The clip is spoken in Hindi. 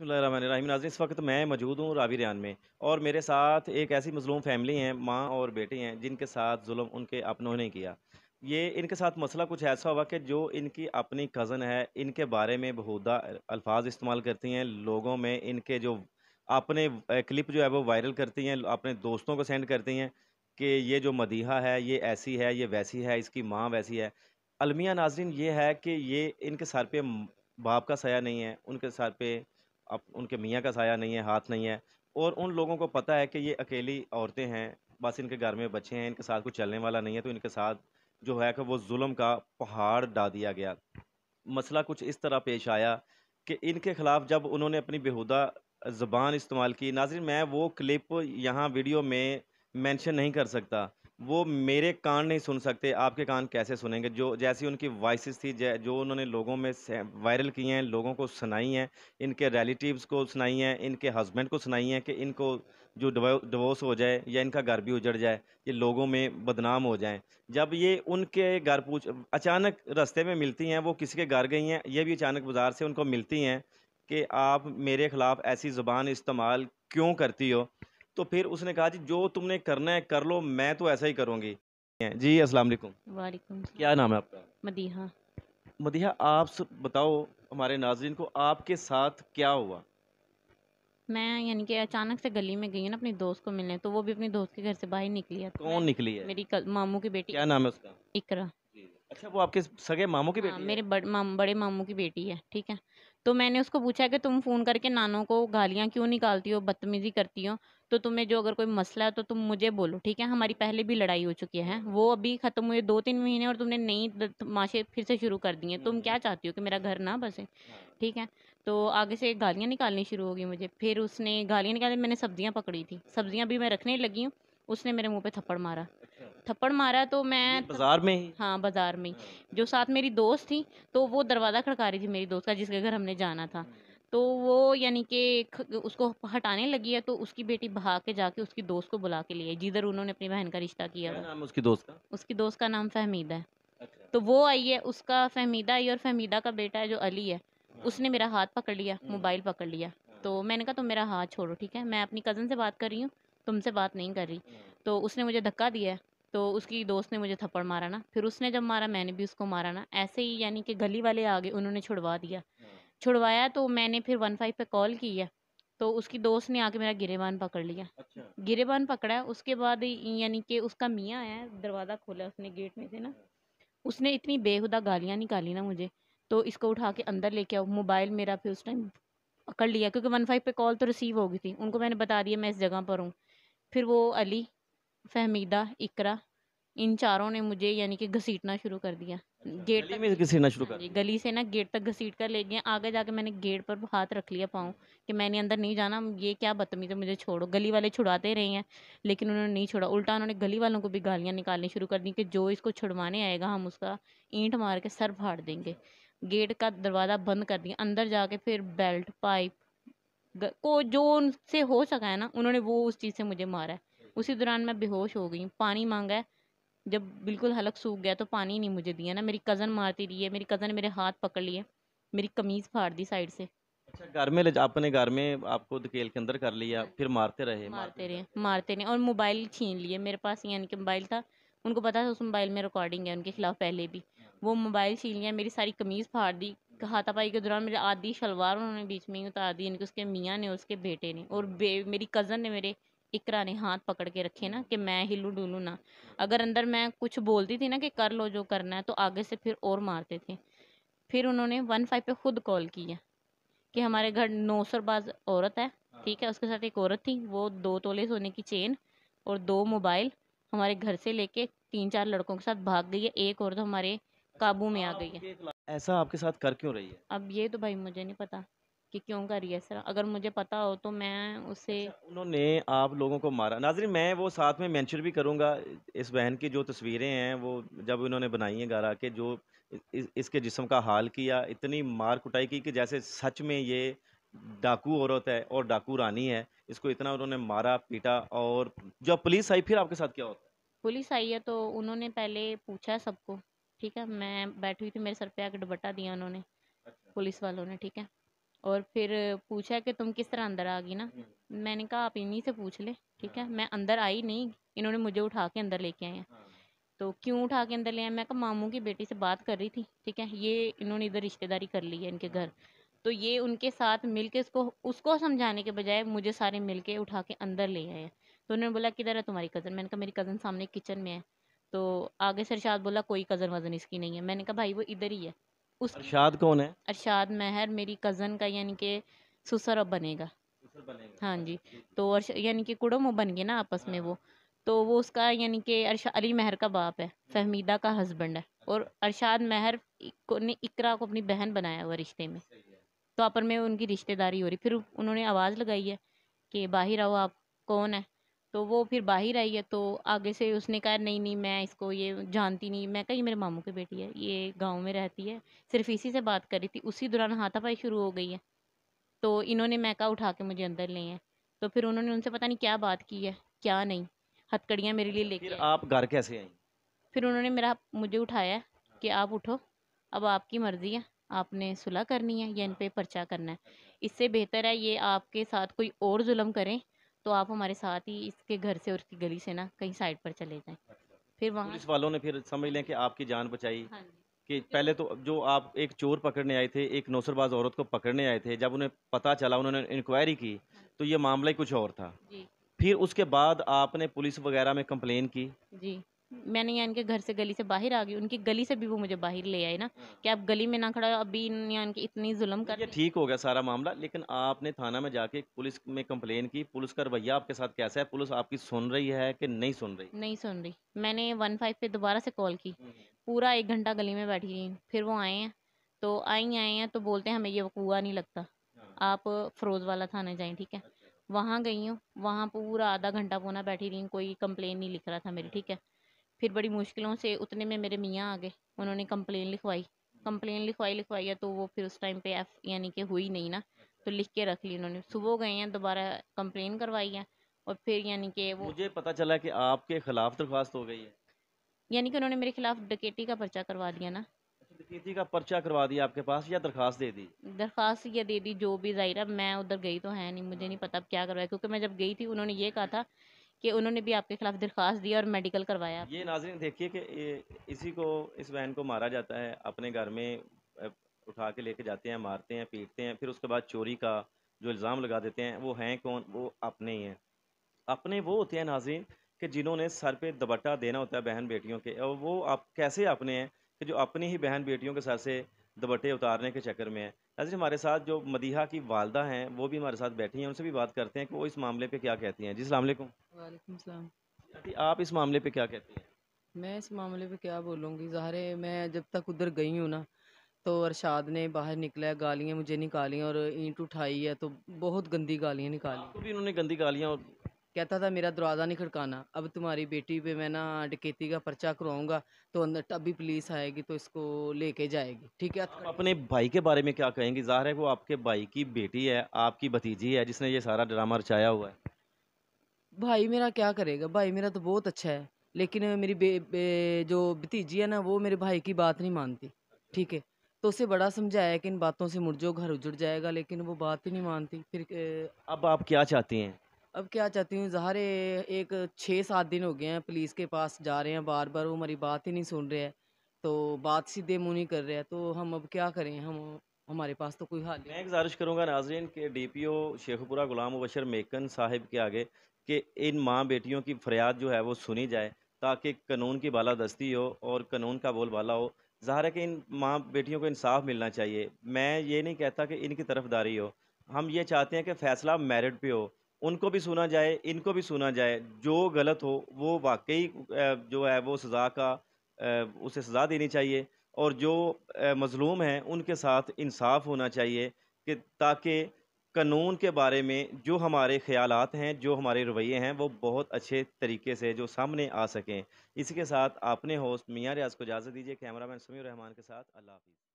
बसमीम इस वक्त मैं मौजूद हूँ रावी रियान में और मेरे साथ एक ऐसी मजलूम फैमिली हैं, माँ और बेटे हैं, जिनके साथ जुल्म उनके अपनों ने किया। ये इनके साथ मसला कुछ ऐसा हुआ कि जो इनकी अपनी कज़न है, इनके बारे में बहुदा अल्फाज इस्तेमाल करती हैं, लोगों में इनके जो अपने क्लिप जो है वो वायरल करती हैं, अपने दोस्तों को सेंड करती हैं कि ये जो मदीहा है, ये ऐसी है, ये वैसी है, इसकी माँ वैसी है। अलमिया नाजरीन, ये है कि ये इनके सर पे बाप का सया नहीं है, उनके सर पे अब उनके मियाँ का साया नहीं है, हाथ नहीं है। और उन लोगों को पता है कि ये अकेली औरतें हैं, बस इनके घर में बच्चे हैं, इनके साथ कुछ चलने वाला नहीं है तो इनके साथ जो है कि वो जुल्म का पहाड़ डाल दिया गया। मसला कुछ इस तरह पेश आया कि इनके ख़िलाफ़ जब उन्होंने अपनी बेहुदा ज़बान इस्तेमाल की नाजिन मैं वो क्लिप यहाँ वीडियो में मेंशन नहीं कर सकता। वो मेरे कान नहीं सुन सकते, आपके कान कैसे सुनेंगे? जो जैसी उनकी वॉइस थी, जो उन्होंने लोगों में वायरल की हैं, लोगों को सुनाई हैं, इनके रिलेटिव्स को सुनाई हैं, इनके हस्बैंड को सुनाई हैं कि इनको जो डिवोर्स हो जाए या इनका घर भी उजड़ जाए, ये लोगों में बदनाम हो जाए। जब ये उनके घर पूछ, अचानक रास्ते में मिलती हैं, वो किसी के घर गई हैं, ये भी अचानक बाज़ार से उनको मिलती हैं कि आप मेरे ख़िलाफ़ ऐसी ज़ुबान इस्तेमाल क्यों करती हो? तो फिर उसने कहा जी जो तुमने करना है कर लो मैं तो ऐसा ही करूँगी। जी अस्सलाम वालेकुम। वालेकुम क्या नाम है आपका? मदीहा। मदीहा आप बताओ हमारे नाजरीन को आपके साथ क्या हुआ? मैं यानी कि अचानक से गली में गई ना अपनी दोस्त को मिलने तो वो भी अपनी दोस्त के घर से बाहर निकली है। कौन निकली है? मेरी मामू की बेटी। क्या नाम है उसका? इकरा। अच्छा वो आपके सगे मामू की हाँ, बेटी मेरे बड़, माम, बड़े मामू की बेटी है ठीक है। तो मैंने उसको पूछा कि तुम फ़ोन करके नानों को गालियाँ क्यों निकालती हो बदतमीज़ी करती हो? तो तुम्हें जो अगर कोई मसला है तो तुम मुझे बोलो ठीक है? हमारी पहले भी लड़ाई हो चुकी है वो अभी ख़त्म हुए दो तीन महीने और तुमने नई माशे फिर से शुरू कर दी हैं। तुम क्या चाहती हो कि मेरा घर ना बसे ठीक है? तो आगे से गालियाँ निकालनी शुरू होगी मुझे। फिर उसने गालियाँ निकाली मैंने सब्ज़ियाँ पकड़ी थी सब्ज़ियाँ भी मैं रखने लगी हूँ उसने मेरे मुँह पे थप्पड़ मारा। थप्पड़ मारा तो मैं बाज़ार में ही? हाँ बाज़ार में ही। जो साथ मेरी दोस्त थी तो वो दरवाज़ा खड़का रही थी मेरी दोस्त का जिसके घर हमने जाना था। तो वो यानी कि उसको हटाने लगी है तो उसकी बेटी भाग के जाके उसकी दोस्त को बुला के लिए जिधर उन्होंने अपनी बहन का रिश्ता किया क्या नाम उसकी दोस्त का? उसकी दोस्त का नाम फहमीदा है। अच्छा। तो वो आई है उसका फहमीदा आई और फहमीदा का बेटा है जो अली है। हाँ। उसने मेरा हाथ पकड़ लिया हाँ। मोबाइल पकड़ लिया। हाँ। तो मैंने कहा तुम मेरा हाथ छोड़ो ठीक है? मैं अपनी कज़न से बात कर रही हूँ तुमसे बात नहीं कर रही। तो उसने मुझे धक्का दिया है तो उसकी दोस्त ने मुझे थप्पड़ मारा ना। फिर उसने जब मारा मैंने भी उसको मारा ना। ऐसे ही यानी कि गली वाले आ गए उन्होंने छुड़वा दिया। छुड़वाया तो मैंने फिर वन फाइव पे कॉल की है तो उसकी दोस्त ने आके मेरा गिरेबान पकड़ लिया। अच्छा। गिरेबान पकड़ा उसके बाद यानी कि उसका मियाँ आया दरवाज़ा खोला उसने गेट में से ना। उसने इतनी बेहुदा गालियाँ निकाली ना मुझे तो इसको उठा के अंदर लेके आओ मोबाइल मेरा फिर उस टाइम पकड़ लिया क्योंकि वन फाइव पे कॉल तो रिसीव हो गई थी। उनको मैंने बता दिया मैं इस जगह पर हूँ। फिर वो अली फहमीदा इकरा इन चारों ने मुझे यानी कि घसीटना शुरू कर दिया। गेट तक में घसीटना शुरू कर गली से ना गेट तक घसीट कर ले गए। आगे जाके मैंने गेट पर हाथ रख लिया पाऊँ कि मैंने अंदर नहीं जाना ये क्या बदतमीज है मुझे छोड़ो। गली वाले छुड़ाते रहे हैं लेकिन उन्होंने नहीं छोड़ा। उल्टा उन्होंने गली वालों को भी गालियाँ निकालनी शुरू कर दी कि जो इसको छुड़वाने आएगा हम उसका ईंट मार के सर फाड़ देंगे। गेट का दरवाज़ा बंद कर दिया। अंदर जाके फिर बेल्ट पाइप को जो उनसे हो सका है ना उन्होंने वो उस चीज़ से मुझे मारा है। उसी दौरान मैं बेहोश हो गई। पानी मांगा है जब बिल्कुल हलक सूख गया तो पानी नहीं मुझे दिया ना। मेरी कज़न मारती रही है मेरी कज़न मेरे हाथ पकड़ लिए मेरी कमीज़ फाड़ दी साइड से। अच्छा घर में अपने घर में आपको धकेल के अंदर कर लिया फिर मारते रहे मारते रहे। मारते रहे और मोबाइल छीन लिए। मेरे पास यानी कि मोबाइल था उनको पता था उस मोबाइल में रिकॉर्डिंग है उनके खिलाफ पहले भी। वो मोबाइल छीन लिया मेरी सारी कमीज़ फाड़ दी। हाथापाई के दौरान मेरे आधी शलवार उन्होंने बीच में ही उतार दी यानी कि उसके मियाँ ने उसके बेटे ने और मेरी कज़न ने मेरे इकरा ने हाथ पकड़ के रखे ना कि मैं हिलू डुलू ना। अगर अंदर मैं कुछ बोलती थी ना कि कर लो जो करना है तो आगे से फिर और मारते थे। फिर उन्होंने वन फाइव पे खुद कॉल की है कि हमारे घर नौ बाज औरत है ठीक है उसके साथ एक औरत थी वो दो तोले सोने की चेन और दो मोबाइल हमारे घर से लेके तीन चार लड़कों के साथ भाग गई है एक औरत हमारे काबू में आ गई है। ऐसा आपके साथ कर क्यों रही है? अब ये तो भाई मुझे नहीं पता। कि क्यों कर रही है सर अगर मुझे पता हो तो मैं उसे अच्छा, उन्होंने आप लोगों को मारा। नाजरी मैं वो साथ में मेंशन भी करूँगा इस बहन की जो तस्वीरें हैं वो जब इन्होंने बनाई हैं घर आके जो इस, इसके जिस्म का हाल किया इतनी मार कुटाई की कि जैसे सच में ये डाकू औरत है और डाकू रानी है इसको इतना उन्होंने मारा पीटा और जब पुलिस आई फिर आपके साथ क्या होता? है पुलिस आई है तो उन्होंने पहले पूछा सबको ठीक है? मैं बैठी हुई थी मेरे सर पे आके दुपट्टा दिया उन्होंने अच्छा। पुलिस वालों ने ठीक है? और फिर पूछा कि तुम किस तरह अंदर आ गई ना? हम्म, मैंने कहा आप इन्हीं से पूछ ले ठीक है? हाँ। मैं अंदर आई नहीं इन्होंने मुझे उठा के अंदर लेके आए हैं। हाँ, तो क्यों उठा के अंदर ले आए? मैं कहा मामू की बेटी से बात कर रही थी ठीक है? ये इन्होंने इधर रिश्तेदारी कर ली है इनके घर। तो ये उनके साथ मिलके उसको उसको समझाने के बजाय मुझे सारे मिलके उठा के अंदर ले आए तो उन्होंने बोला किधर है तुम्हारी कज़न मैंने कहा मेरी कज़न सामने किचन में है। तो आगे से अरशाद बोला कोई कज़न वज़न इसकी नहीं है। मैंने कहा भाई वो इधर ही है। उस अरशाद कौन है? अरशाद महर मेरी कज़न का यानी कि ससुर अब बनेगा। हाँ जी तो यानी कि कुड़म बन गए ना आपस में वो। तो वो उसका यानी कि अरशा अली महर का बाप है फहमीदा का हस्बैंड है। और अरशाद महर ने इकरा को अपनी बहन बनाया हुआ रिश्ते में। तो आपस में उनकी रिश्तेदारी हो रही फिर उन्होंने आवाज़ लगाई है कि बाहर आओ आप कौन है? तो वो फिर बाहर आई है तो आगे से उसने कहा नहीं नहीं मैं इसको ये जानती नहीं मैं कही मेरे मामू की बेटी है ये गाँव में रहती है सिर्फ़ इसी से बात करी थी उसी दौरान हाथापाई शुरू हो गई है। तो इन्होंने मैका उठा के मुझे अंदर ले हैं तो फिर उन्होंने उनसे पता नहीं क्या बात की है क्या नहीं हथकड़ियाँ मेरे लिए लेके आप घर कैसे आई? फिर उन्होंने मेरा मुझे उठाया कि आप उठो अब आपकी मर्ज़ी है आपने सुलह करनी है या इन पे पर्चा करना है। इससे बेहतर है ये आपके साथ कोई और जुल्म करें तो आप हमारे साथ ही इसके घर से और इसकी गली से ना कहीं साइड पर चले जाएँ। फिर वहाँ पुलिस वालों ने फिर समझ लें कि आपकी जान बचाई। हाँ कि पहले तो जो आप एक चोर पकड़ने आए थे एक नौसरबाज औरत को पकड़ने आए थे जब उन्हें पता चला उन्होंने इंक्वायरी की तो ये मामला ही कुछ और था। जी। फिर उसके बाद आपने पुलिस वगैरह में कंप्लेन की? जी। मैंने यहाँ इनके घर से गली से बाहर आ गई उनकी गली से भी वो मुझे बाहर ले आए ना कि आप गली में ना खड़ा हो अभी यहाँ इनकी इतनी जुल्म कर ठीक हो गया सारा मामला लेकिन आपने थाना में जाके पुलिस में कंप्लेन की पुलिस का रवैया आपके साथ कैसा है? पुलिस आपकी सुन रही है कि नहीं सुन रही? नहीं सुन रही। मैंने वन फाइव पे दोबारा से कॉल की। पूरा एक घंटा गली में बैठी रही फिर वो आए हैं तो आई आए हैं तो बोलते हैं हमें ये वकूआ नहीं लगता। आप फ़रोज़ वाला थाने जाएँ ठीक है? वहाँ गई हूँ वहाँ पूरा आधा घंटा पौना बैठी रही हूँ कोई कंप्लेन नहीं लिख रहा था मेरी ठीक है? फिर बड़ी मुश्किलों से उतने में मेरे मियाँ आ गए। उन्होंने कंप्लेन लिखवाई। कंप्लेन लिखवाई लिखवाई है तो वो फिर उस टाइम पे एफ़ यानी कि हुई नहीं ना तो लिख के रख ली उन्होंने। सुबह गए हैं दोबारा कंप्लेन करवाई है और फिर यानी कि वो मुझे पता चला कि आपके खिलाफ दरख्वास्त हो गई है। यानी कि उन्होंने मेरे खिलाफ डकैती का पर्चा करवा दिया ना। डकैती का पर्चा करवा दिया आपके पास या दरख्वास्त दे दी? दरख्वास्त ये दे दी जो भी ज़ाहिर है मैं उधर गई तो है नहीं मुझे नहीं पता क्या करवाया क्योंकि मैं जब गई थी उन्होंने ये कहा था कि उन्होंने भी आपके खिलाफ दरख्वास्त दी और मेडिकल करवाया ये नाजरीन, देखिए कि इसी को, इस वैन को मारा जाता है, अपने घर में उठा के लेके जाते हैं, मारते हैं, पीटते हैं, फिर उसके बाद चोरी का जो इल्ज़ाम लगा देते हैं, वो हैं कौन? वो अपने ही हैं। अपने वो होते हैं नाजरीन, कि जिन्होंने सर पे दुपट्टा देना होता है बहन बेटियों के, और वो आप, कैसे अपने हैं कि जो अपनी ही बहन बेटियों के सर से दुपट्टे उतारने के चक्कर में है? नाजरीन हमारे साथ जो मदीहा की वालदा हैं वो भी हमारे साथ बैठी हैं उनसे भी बात करते हैं कि वो इस मामले पे क्या कहती हैं। जी सलामकुम वालेकुम सलाम। आप इस मामले पे क्या कहती हैं? मैं इस मामले पे क्या बोलूँगी? ज़ाहिर मैं जब तक उधर गई हूँ ना तो अरशाद ने बाहर निकला है गालियाँ मुझे निकाली और ईंट उठाई है तो बहुत गंदी गालियाँ निकाली। आपको भी उन्होंने गंदी गालियाँ कहता था मेरा दरवाज़ा नहीं खड़काना अब तुम्हारी बेटी पे मैं ना डकैती का पर्चा करवाऊँगा तो अंदर अभी पुलिस आएगी तो इसको लेके जाएगी। ठीक है आप अपने भाई के बारे में क्या कहेंगे? ज़ाहिर है वो आपके भाई की बेटी है आपकी भतीजी है जिसने ये सारा ड्रामा रचाया हुआ है। भाई मेरा क्या करेगा? भाई मेरा तो बहुत अच्छा है लेकिन मेरी बे, बे, जो भतीजी है ना वो मेरे भाई की बात नहीं मानती। ठीक है तो उसे बड़ा समझाया कि इन बातों से मुड़ जाओ घर उजड़ जाएगा लेकिन वो बात ही नहीं मानती। फिर अब आप क्या चाहती हैं? अब क्या चाहती हूँ, ज़ाहिर एक छः सात दिन हो गए हैं, पुलिस के पास जा रहे हैं बार बार वो हमारी बात ही नहीं सुन रहे हैं तो बात सीधे मुँह नहीं कर रहे हैं तो हम अब क्या करें, हम, हमारे पास तो कोई हाल मैं गुजारिश करूँगा नाजरीन के D P O Sheikhupura Ghulam Mubashar Maken sahib के आगे कि इन माँ बेटियों की फरियाद जो है वो सुनी जाए, ताकि कानून की बालादस्ती हो और कानून का बोलबाला हो। ज़ाहिर है कि इन माँ बेटियों को इंसाफ मिलना चाहिए। मैं ये नहीं कहता कि इनकी तरफदारी हो। हम ये चाहते हैं कि फ़ैसला मेरिट पे हो। उनको भी सुना जाए, इनको भी सुना जाए, जो गलत हो, वो वाकई जो है, वो सज़ा का उसे सज़ा देनी चाहिए और जो मज़लूम हैं, उनके साथ इंसाफ होना चाहिए कि ताकि कानून के बारे में जो हमारे ख्याल हैं, जो हमारे रवैये हैं, वो बहुत अच्छे तरीके से जो सामने आ सकें। इसी के साथ आपने होस्ट मियाँ रियाज को इजाज़त दीजिए, कैमरामैन समीर रहमान के साथ। अल्लाह हाफिज़।